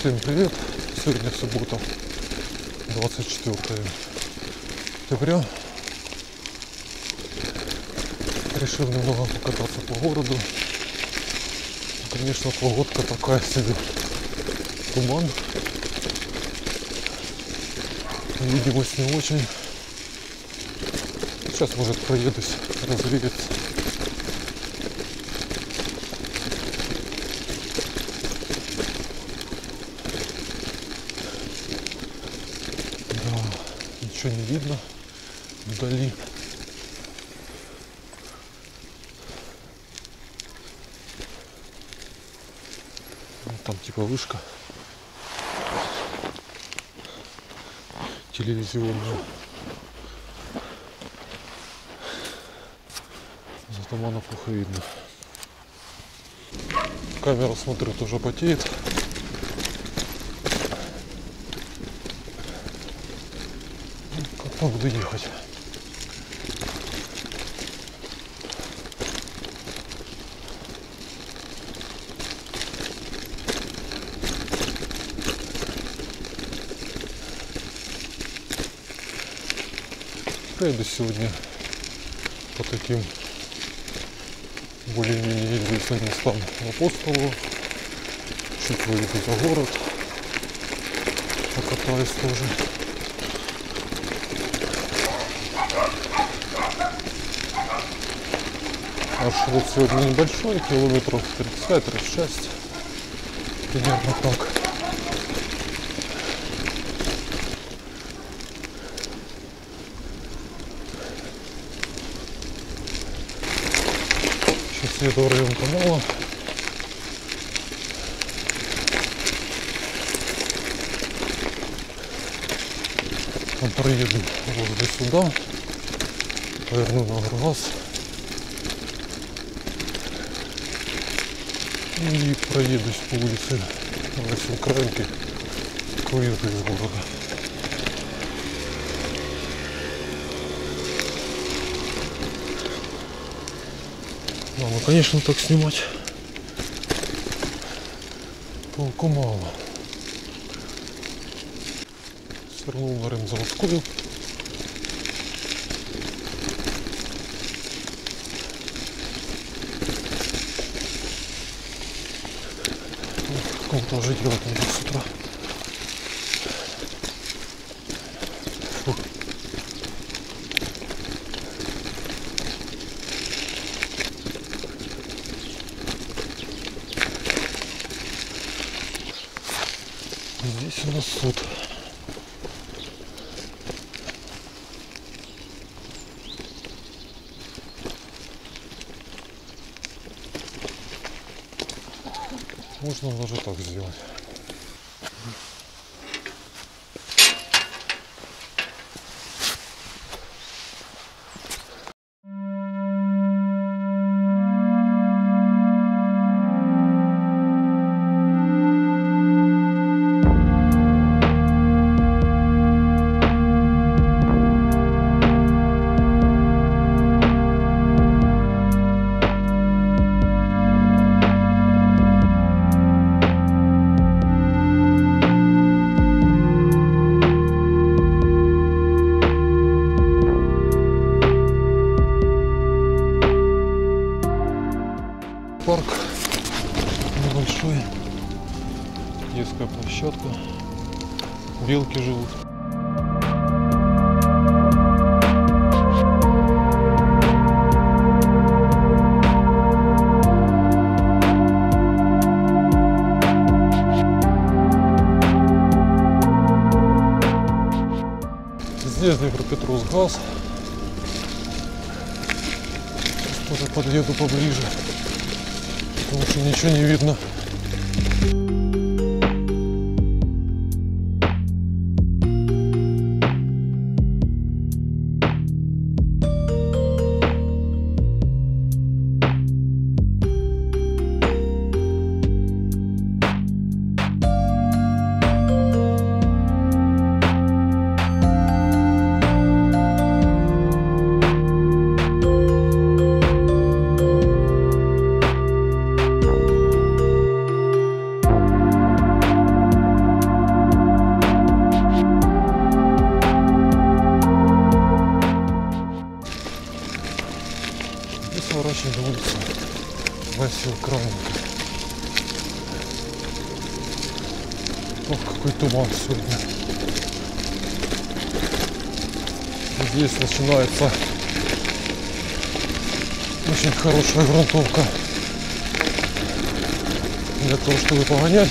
Всем привет! Сегодня суббота, 24 октября. Решил немного покататься по городу. Конечно, погодка такая себе. Туман. Видимость не очень. Сейчас, может, проедусь, развеется. Да, ничего не видно вдали. Ну, Там типа вышка телевизионная. За тумана плохо видно. Камера, смотрю, тоже потеет. Ну, Как там буду ехать? Проеду сегодня по таким более-менее известным местам Апостолу. Чуть выйду за город. Покатаюсь тоже. Маршрут сегодня небольшой, километров 35-36. Примерно так. Сейчас еду в район канала. Там проеду вот до сюда. Поверну на газ. И проедусь по улице Василькранки к выезду из города. Ну конечно так снимать толку мало. Свернул на Ремзаводскую. Кому-то уже делать надо с утра. Фу. Здесь у нас суд. Даже так сделать. Здесь Днепропетровск газ. Тоже подъеду поближе потому что ничего не видно. Хорошая грунтовка для того, чтобы погонять.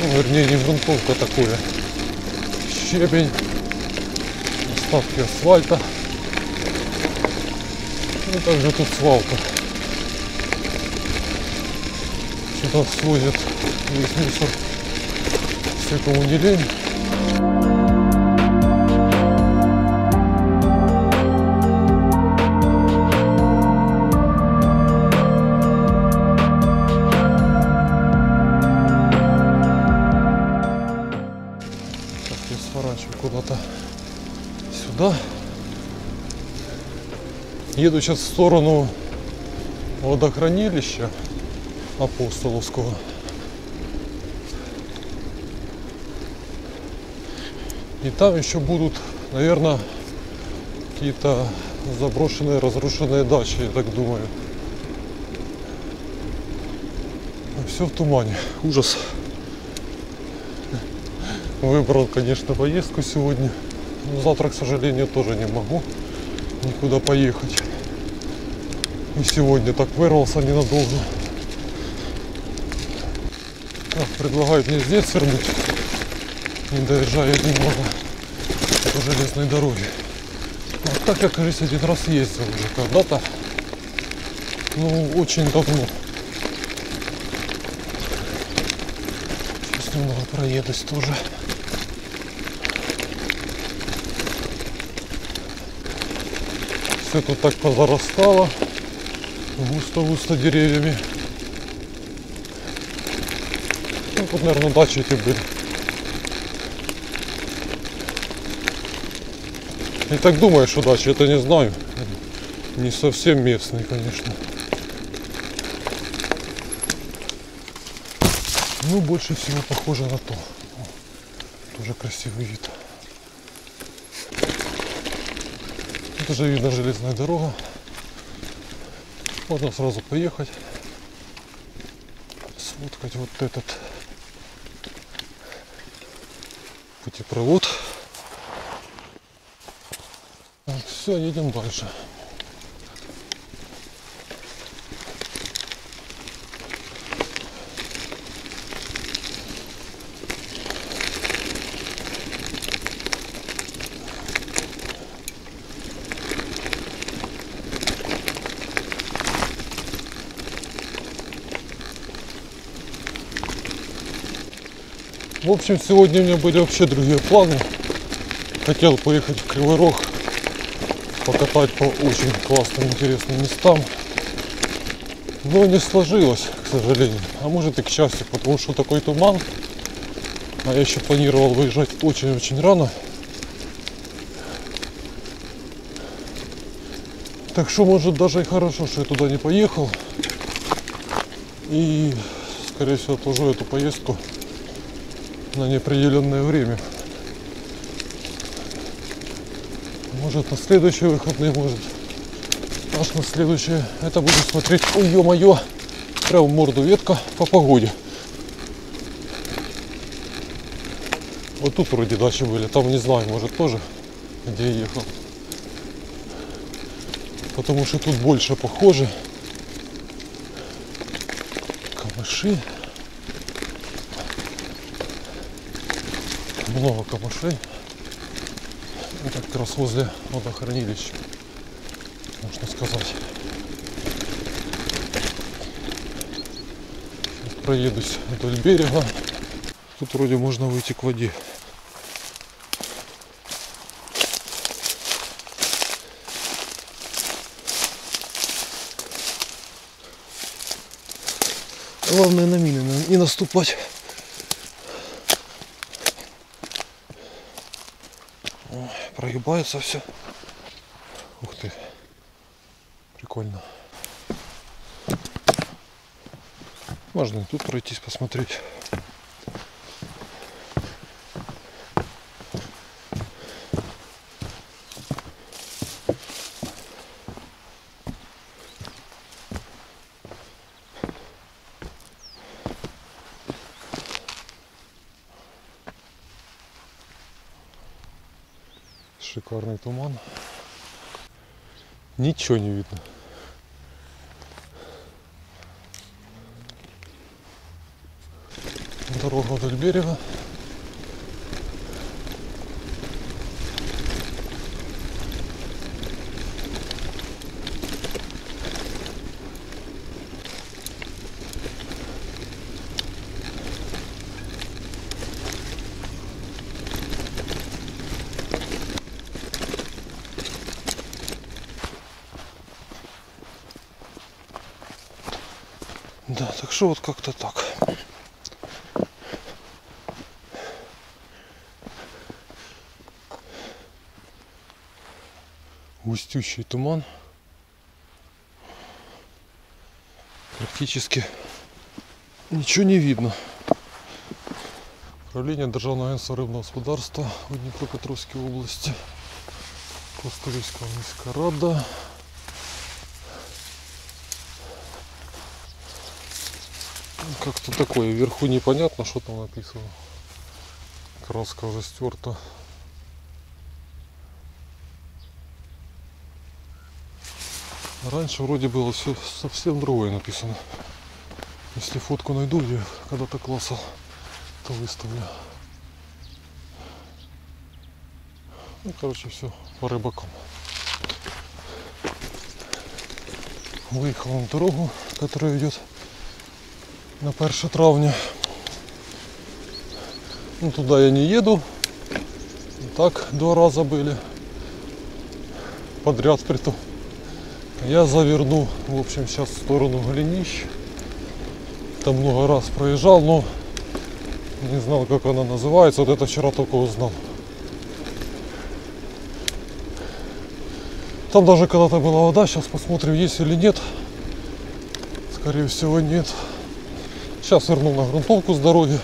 Ну, вернее, не грунтовка такое. Щебень, остатки асфальта. Ну, также тут свалка. Сюда свозят весь мусор. Все, кому не лень. Еду сейчас в сторону водохранилища Апостоловского. И там еще будут, наверное, какие-то заброшенные, разрушенные дачи, я так думаю. Все в тумане. Ужас. Выбрал, конечно, поездку сегодня. Но завтра, к сожалению, тоже не могу никуда поехать. И сегодня так вырвался ненадолго. Так, предлагают мне здесь свернуть, не доезжая немного по железной дороге. А так я, кажется, один раз ездил уже когда-то. Ну, очень давно. Сейчас немного проедусь тоже. Все тут так позарастало густо-густо деревьями. Ну, тут, наверное, дачи эти были. И так думаю, что дачи, это не знаю. Не совсем местный, конечно. Ну, больше всего похоже на то. Тоже красивый вид. Тут уже видно железная дорога. Можно сразу поехать. Сфоткать вот этот путепровод. все, едем дальше. В общем, сегодня у меня были вообще другие планы. Хотел поехать в Кривой Рог, покатать по очень классным, интересным местам. Но не сложилось, к сожалению. А может и к счастью, потому что такой туман. А я еще планировал выезжать очень-очень рано. Так что может даже и хорошо, что я туда не поехал. И скорее всего отложу эту поездку на неопределенное время. Может на следующие выходные, может аж на следующее. Это буду смотреть, ой, ё-моё, прям морду ветка по погоде. Вот тут вроде дачи были, там не знаю, может тоже, где я ехал. Потому что тут больше похоже. Камыши. Много камышей. Это как раз возле водохранилища, можно сказать. Сейчас проедусь вдоль берега. Тут вроде можно выйти к воде. Главное на мины не наступать. Прогибается все. Ух ты. Прикольно. Можно и тут пройтись, посмотреть. Туман. Ничего не видно. Дорога вдоль берега. Да, так что вот как-то так. Густющий туман. Практически ничего не видно. Управління Державного агентства рибного господарства у Дніпропетровській області. Костовська міська рада. Как-то такое, вверху непонятно, что там написано. Краска уже стерта. Раньше вроде было все совсем другое написано. Если фотку найду, я когда-то классал, то выставлю. Ну, короче, все по рыбакам. Выехал на дорогу, которая идет на 1 травня. Ну, туда я не еду. Так два раза были. Подряд притом. Я заверну, в общем, сейчас в сторону Голенищ. Там много раз проезжал, но не знал, как она называется. Вот это вчера только узнал. Там даже когда-то была вода, сейчас посмотрим, есть или нет. Скорее всего, нет. Сейчас вернул на грунтовку с дороги.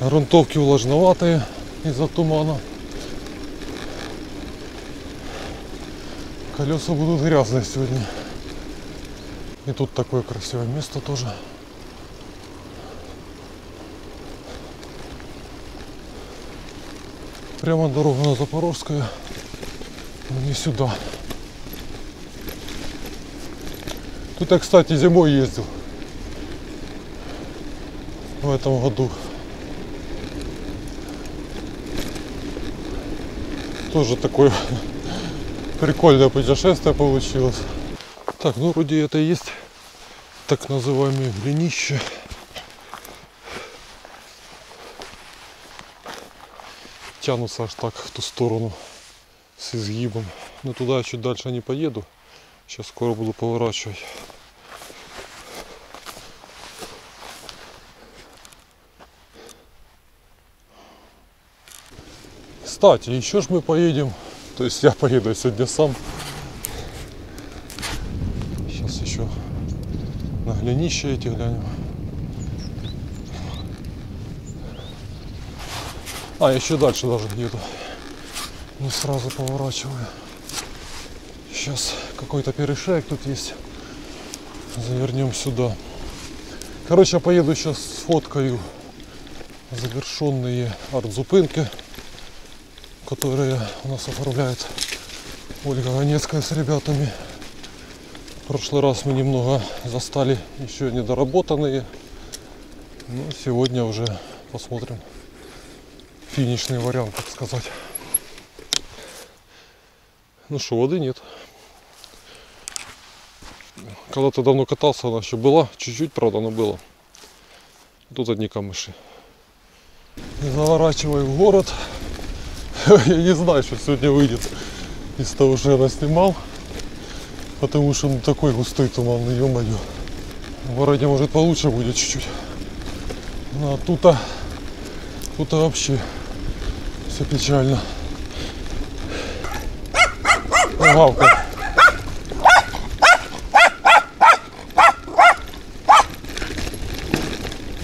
Грунтовки влажноватые из-за тумана. Колеса будут грязные сегодня. И тут такое красивое место тоже. Прямо дорога на Запорожская, но не сюда. Тут я, кстати, зимой ездил. В этом году. Тоже такое прикольное путешествие получилось. Так, ну вроде это и есть так называемые глинища. Тянутся аж так в ту сторону с изгибом. Но туда чуть дальше не поеду. Сейчас скоро буду поворачивать. Кстати, еще ж мы поедем. То есть я поеду сегодня сам. Сейчас еще на глинище эти глянем. А, еще дальше даже еду. Не сразу поворачиваю. Сейчас какой-то перешеек тут есть. Завернем сюда. Короче, я поеду сейчас сфоткаю завершенные арт-зупинки, которые у нас оформляет Ольга Ганецкая с ребятами. В прошлый раз мы немного застали еще недоработанные. Ну, сегодня уже посмотрим финишный вариант, так сказать. Ну что, воды нет. Когда-то давно катался, она еще была. Чуть-чуть, правда, но было. Тут одни камыши. И заворачиваю в город. Я не знаю, что сегодня выйдет из того, что я наснимал. Потому что ну такой густой туман, ё-моё. В городе может получше будет чуть-чуть. Ну а тут-то, тут вообще все печально. Гавка.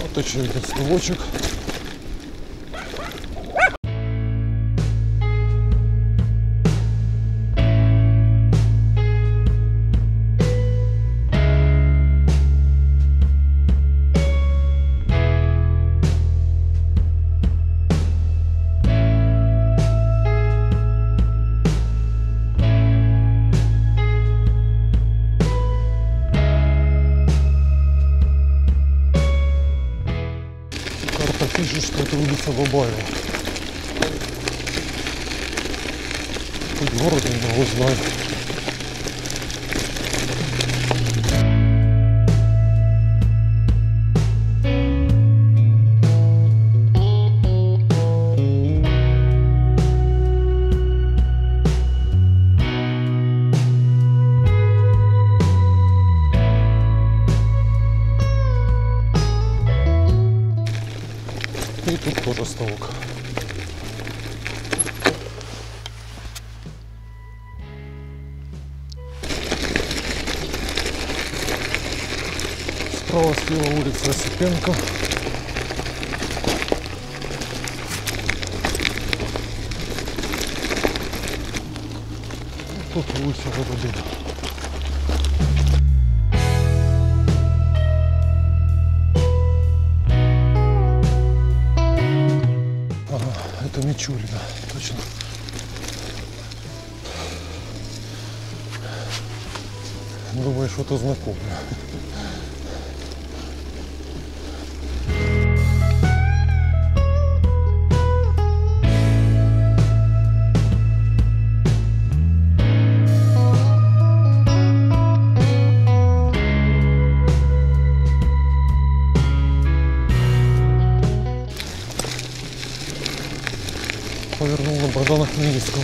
Вот еще один стулочек. Это улица Бабаева. Хоть город не его знаю. Хмельницкого.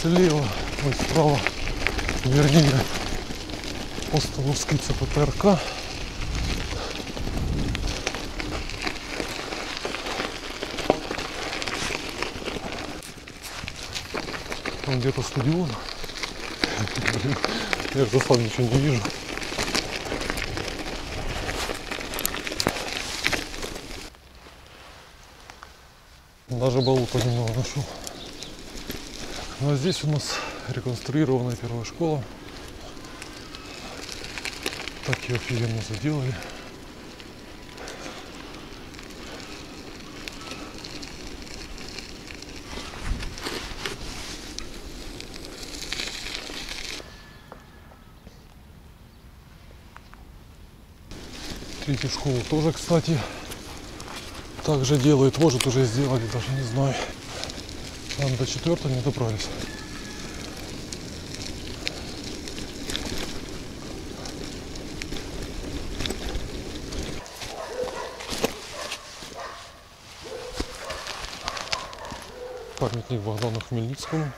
Слева, ой, справа, вернее, Островский ЦПТРК. Там где-то стадион. Блин, я же сам ничего не вижу. Болото немного нашел. Ну а здесь у нас реконструированная первая школа. Так ее офигенно заделали. Третью школу тоже, кстати, также делают. Может уже сделали, даже не знаю. Там до четвертой не добрались. Памятник Богдану Хмельницкому.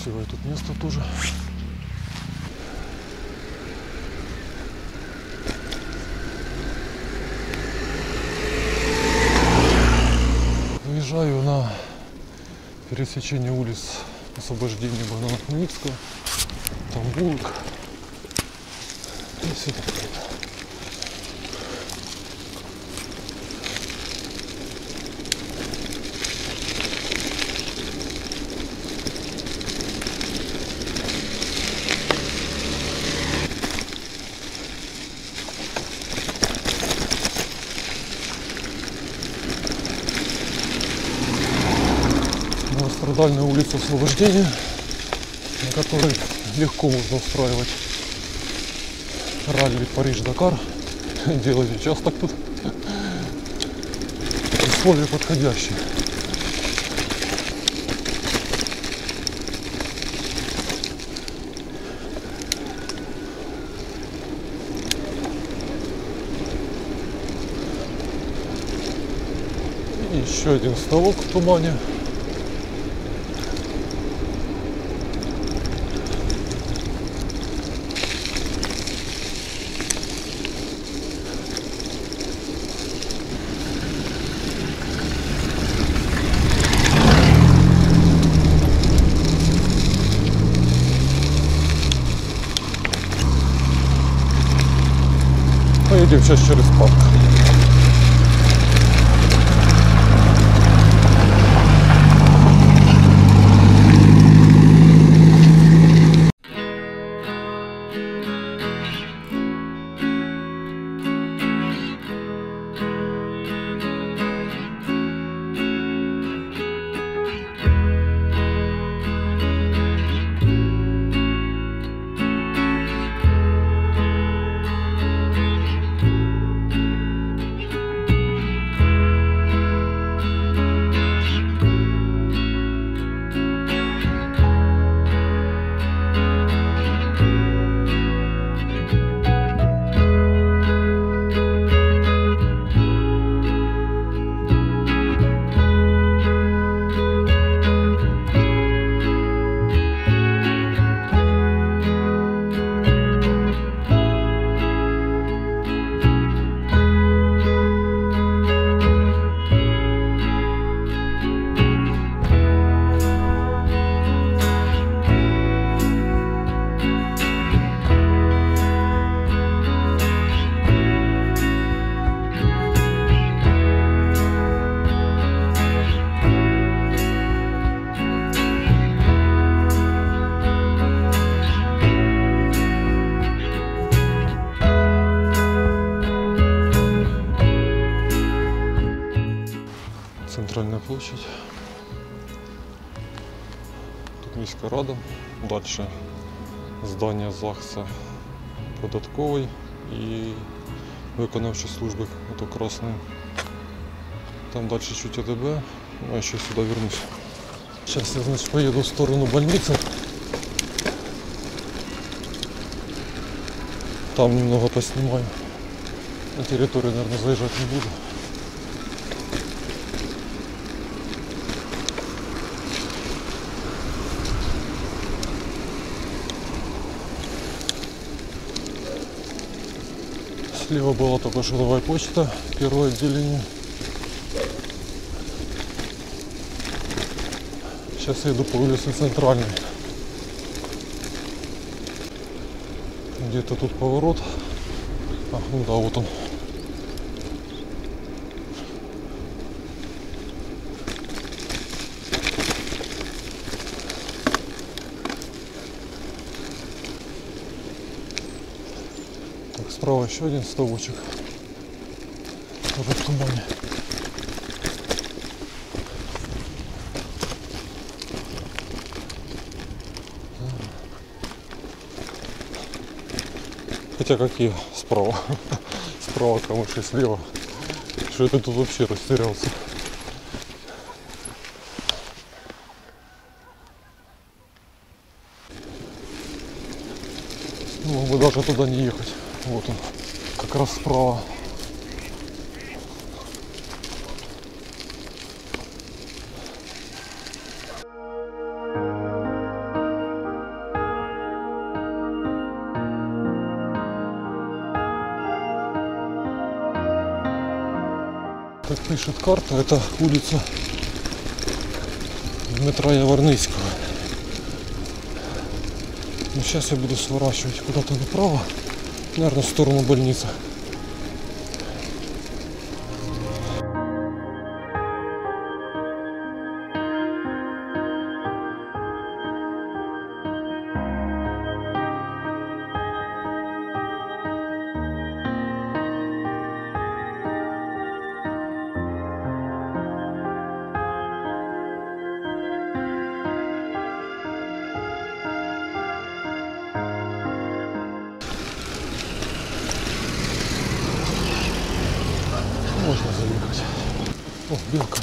Красивое тут место тоже. Выезжаю на пересечение улиц освобождения Богдана Хмельницкого. Там булок. И. Многострадальная улица освобождения, на которой легко можно устраивать ралли Париж-Дакар. Делать участок тут. Условия подходящие. Еще один ставок в тумане. Поедем сейчас через парк. Дальше здання ЗАГСа податковий і виконавчі служби, это красный. Там дальше чуть АДБ, ну, я еще сюда вернусь. Сейчас я, значит, поеду в сторону больницы. Там немного поснимаю. На территорию, наверное, заезжать не буду. Слева была только что новая почта, первое отделение. Сейчас я иду по улице Центральной. Где-то тут поворот. А, ну да, вот он. Так, справа еще один ставочек. Тоже в тумане. Хотя какие справа? Справа камыши, слева. Что это тут вообще растерялся? Ну, бы даже туда не. Справа. Как пишет карта, это улица Дмитра Яворницкого. Но сейчас я буду сворачивать куда-то направо, наверное, в сторону больницы.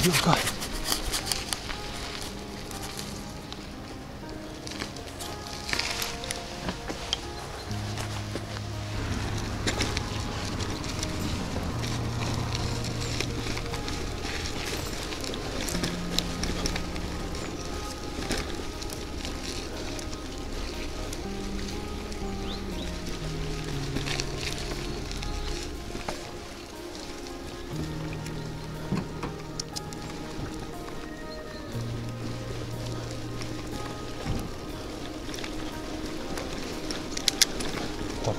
了解。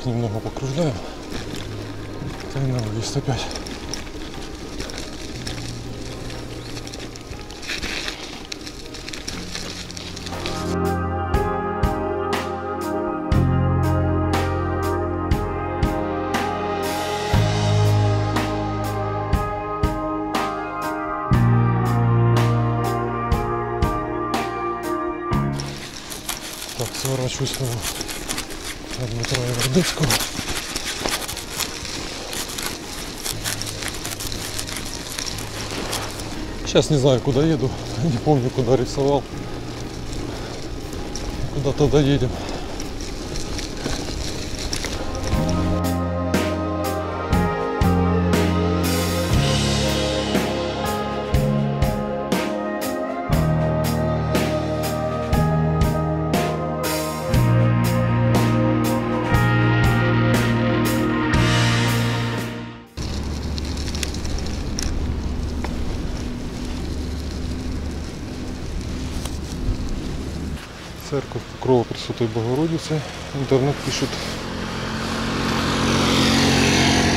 Немного покружляем. Не надо есть опять. Вердицького. Сейчас не знаю, куда еду. Не помню, куда рисовал. Куда-то доедем. Пресвятой Богородицы. Интернет пишет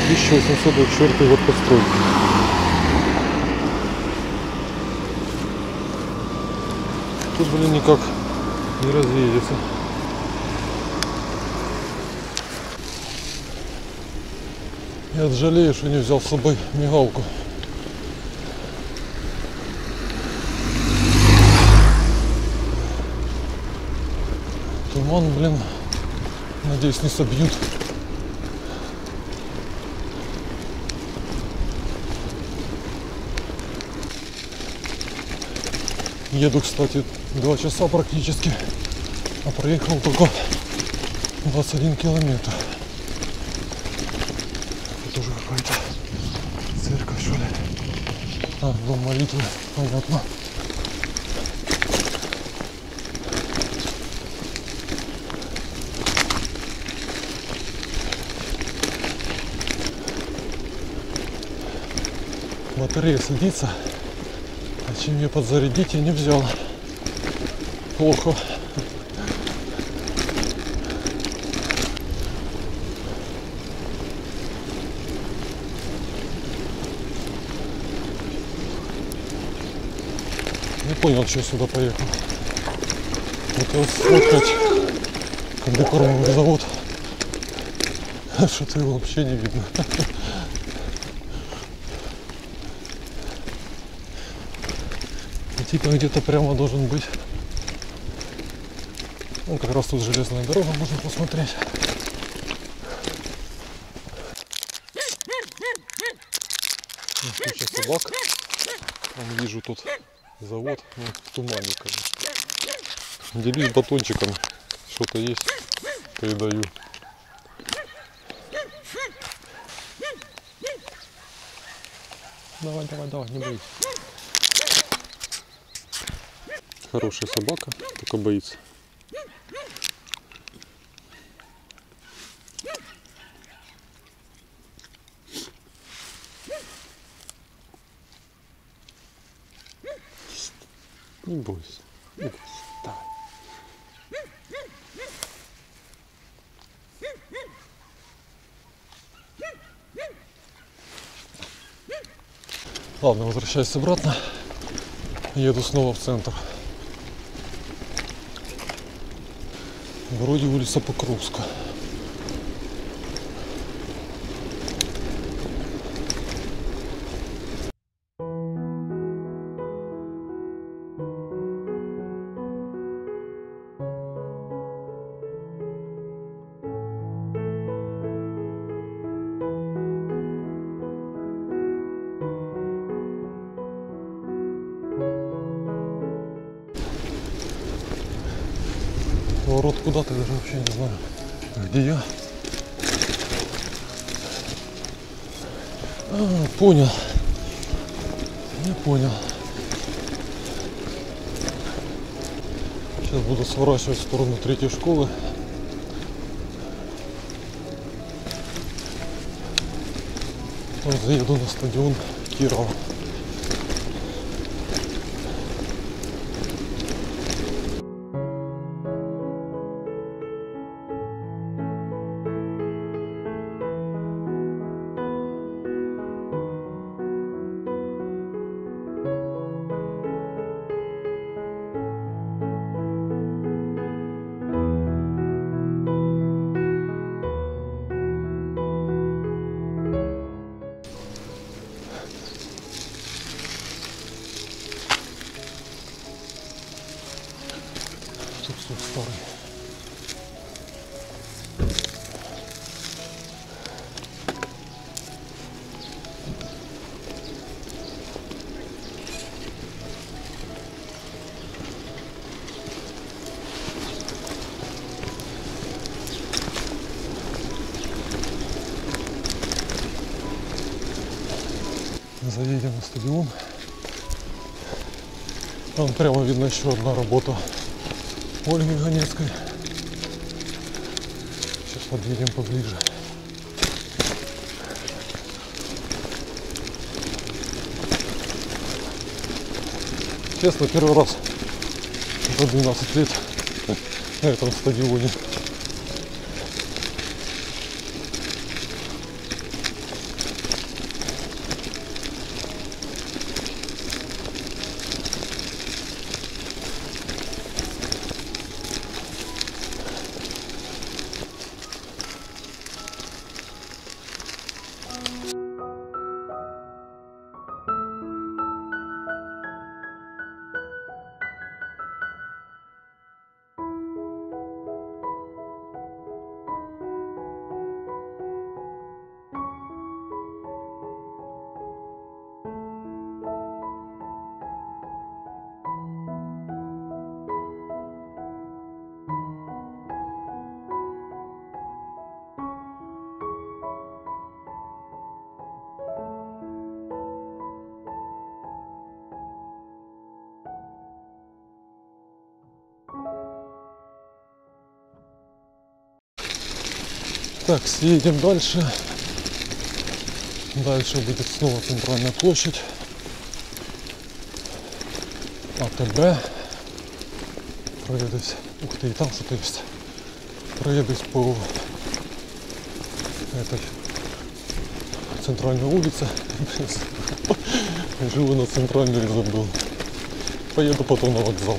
1824 год постройки. Тут, блин, никак не разъедется. Я жалею, что не взял с собой мигалку. Туман, блин. Надеюсь, не собьют. Еду, кстати, два часа практически, а проехал только 21 километр. Это уже какая-то церковь, что ли. А, дом молитвы, понятно. Батарея садится. А чем ее подзарядить я не взял. Плохо. Не понял, что я сюда поехал. Хотел сфоткать комбикормовый завод. Что-то его вообще не видно. типа где-то прямо должен быть. Ну, как раз тут железная дорога, можно посмотреть. Ну, Куча собак. Вон вижу тут завод, ну, в тумане, конечно. Делюсь батончиком. Что-то есть, передаю. Давай, давай, давай, не бойся. Хорошая собака, только боится. Не бойся. Не бойся. Давай. Ладно, возвращаюсь обратно. Еду снова в центр. Вроде улица Покровска. Куда-то, я даже вообще не знаю, где я. А, понял. Я понял. Сейчас буду сворачивать в сторону третьей школы. Потом заеду на стадион Кирова. Старый. Заедем на стадион. Там прямо видно еще одна работа Ольги Ганецкой. Сейчас подъедем поближе. Честно, первый раз за 12 лет на этом стадионе. Так, съедем дальше. Дальше будет снова центральная площадь. АТБ. Проедусь. Ух ты, и там что-то есть. Проедусь по этой центральной улице. Живу на центральной забыл. Поеду потом на вокзал.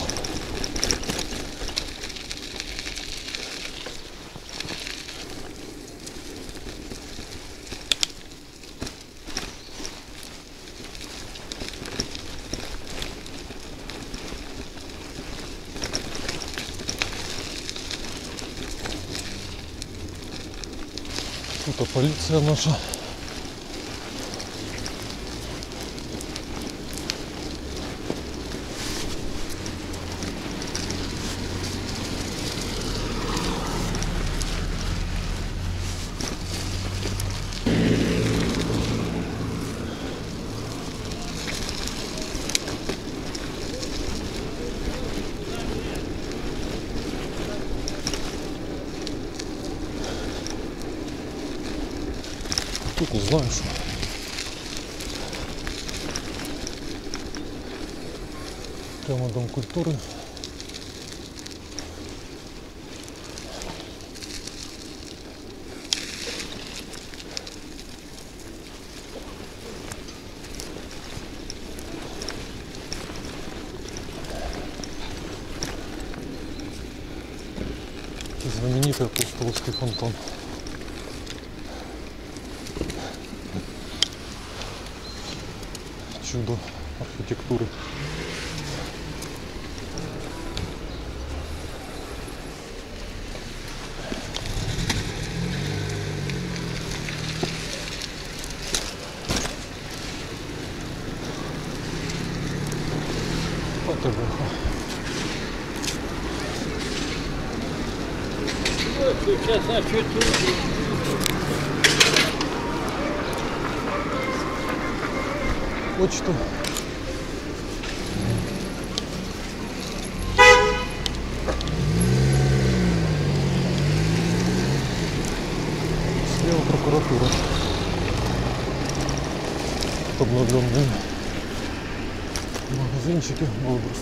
Тут а полиция наша. Не знаю. Прямо дом культуры.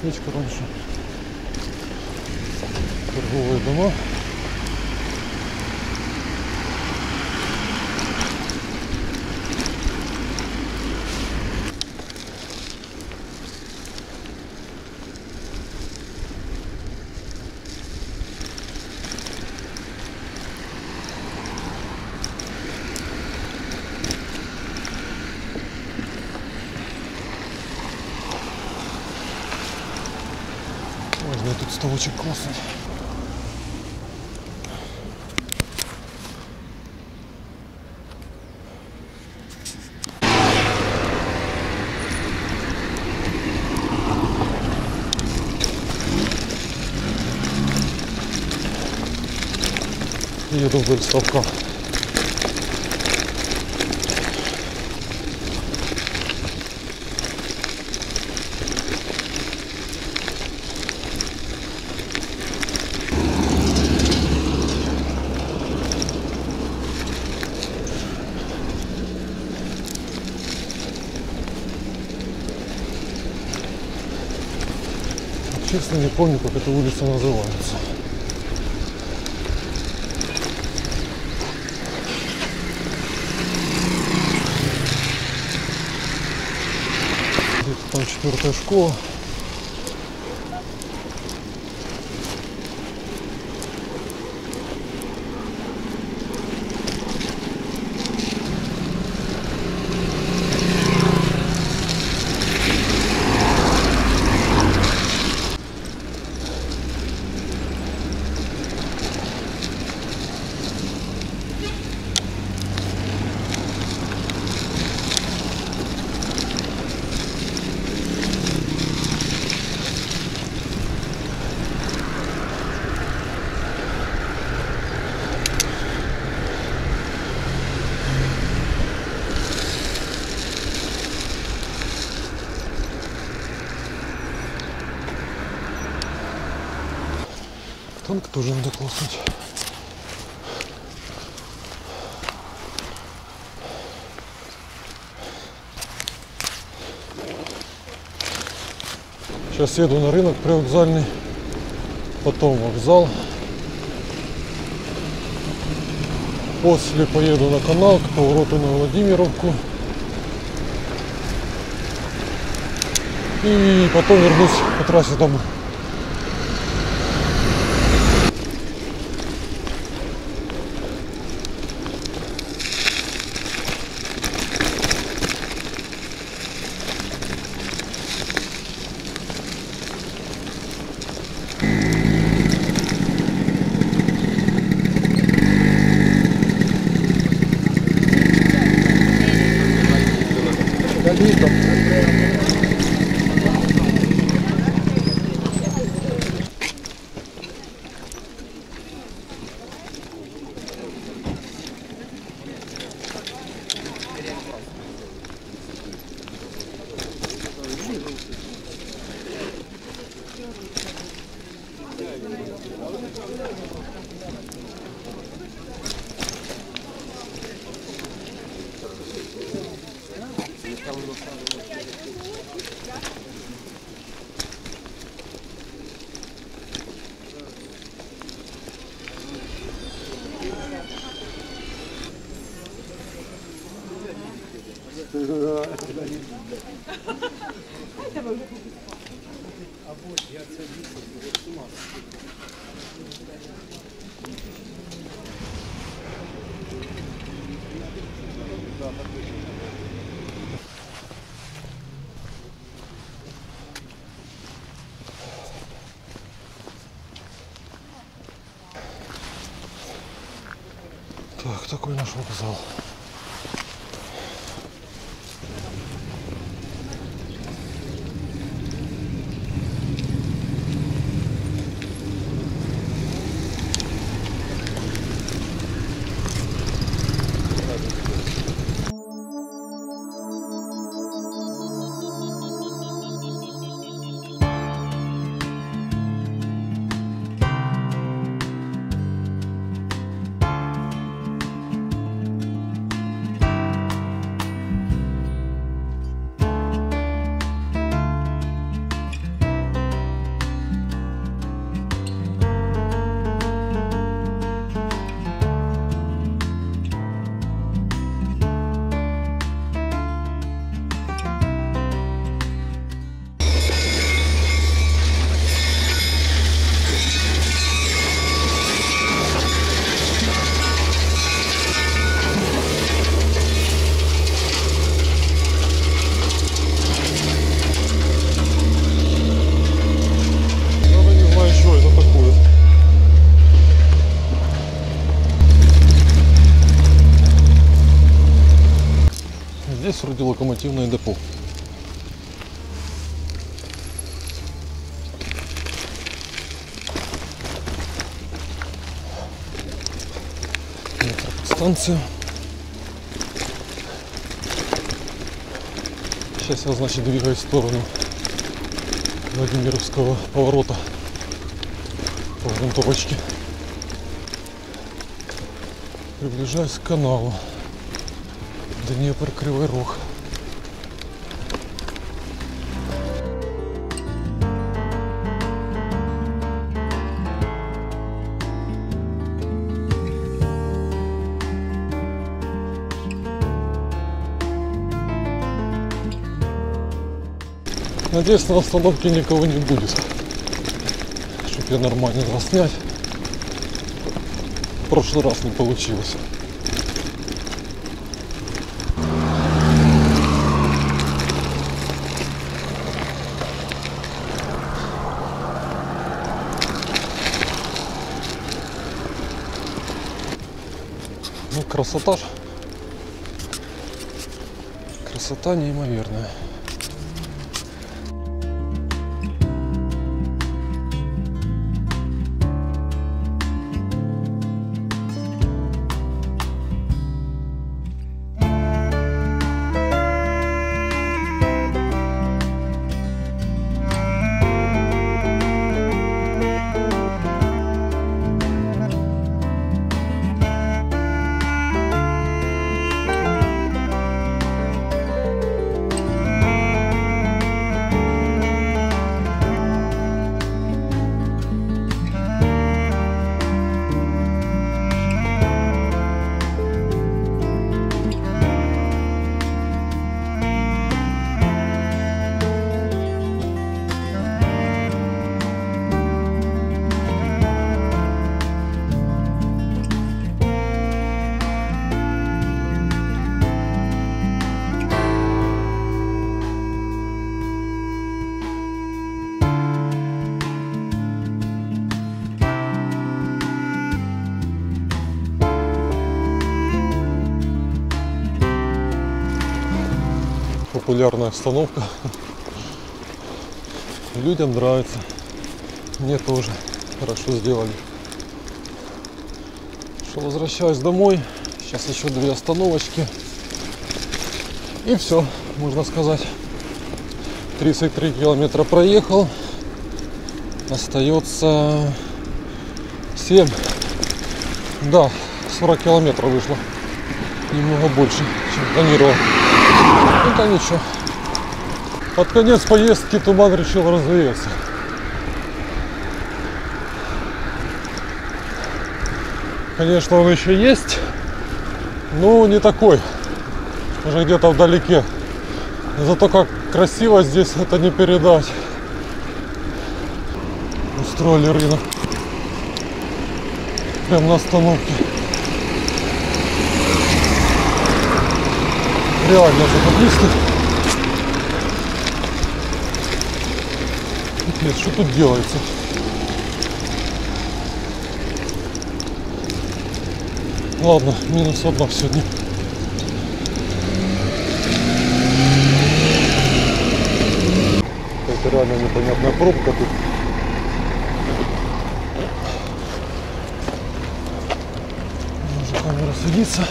Брусничка раньше. Торговые дома. Ставочек классный. Еду вдоль ставка. Честно не помню, как эта улица называется. Где-то там четвертая школа. Банк тоже надо колоснуть. Сейчас еду на рынок привокзальный, потом вокзал. После поеду на канал к повороту на Владимировку. И потом вернусь по трассе домой. Такой наш вокзал. Вроде локомотивное депо. Станция. Сейчас я, значит, двигаюсь в сторону Владимировского поворота по грунтовочке. Приближаюсь к каналу. Днепр Кривой Рог. Надеюсь, на остановке никого не будет. Чтоб я нормально заснять. В прошлый раз не получилось. Ну, красота. Красота неимоверная. Популярная остановка. Людям нравится. Мне тоже хорошо сделали. Что, возвращаюсь домой. Сейчас еще две остановочки. И все, можно сказать. 33 километра проехал. Остается 7. Да, 40 километров вышло. Немного больше, чем планировал. Да ничего. Под конец поездки туман решил развеяться. Конечно, он еще есть, но не такой. Уже где-то вдалеке. Зато как красиво здесь это не передать. Устроили рынок. Прям на остановке. Реально западлисты. Нет, что тут делается? Ладно, минус одна сегодня. Это реально непонятная пробка тут. Уже камера садится.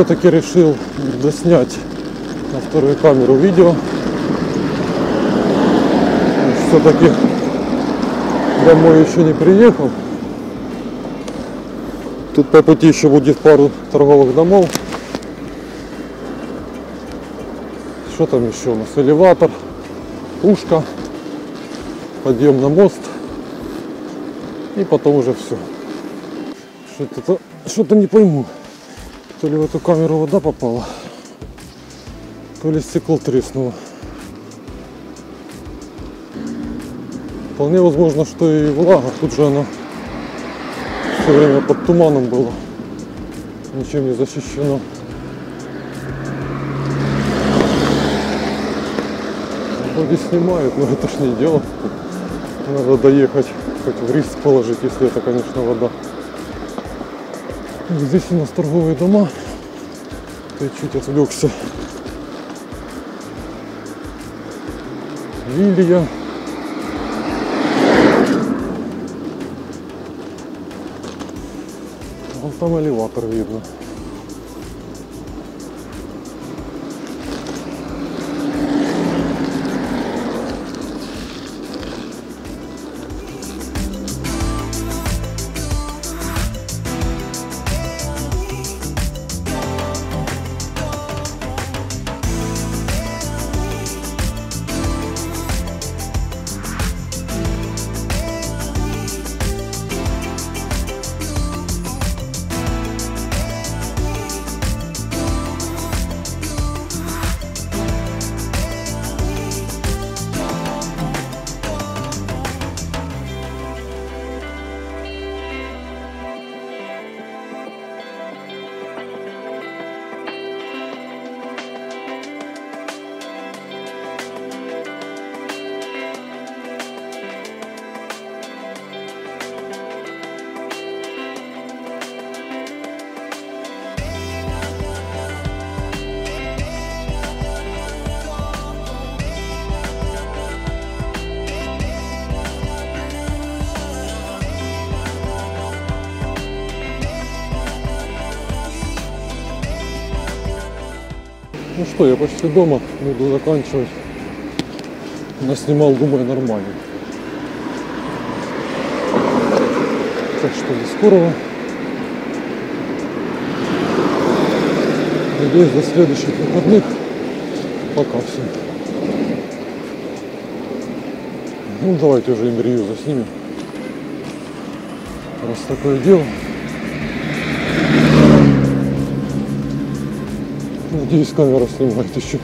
Все-таки решил доснять на вторую камеру видео. Все-таки домой еще не приехал. Тут по пути еще будет пару торговых домов. Что там еще у нас? Элеватор, пушка, подъем на мост. И потом уже все. Что-то что-то не пойму. То ли в эту камеру вода попала, то ли стекло треснуло. Вполне возможно, что и влага. Тут же она все время под туманом была. Ничем не защищено. Вроде снимают, но это ж не дело. Надо доехать, хоть в риск положить, если это, конечно, вода. Здесь у нас торговые дома. Я чуть отвлекся. Лилия. Вон там элеватор видно. Что, я почти дома, буду заканчивать. Наснимал, думаю, нормально. Так что до скорого. Надеюсь, до следующих выходных пока всем. Ну давайте уже интервью заснимем. Раз такое дело. Надеюсь, камера снимает еще.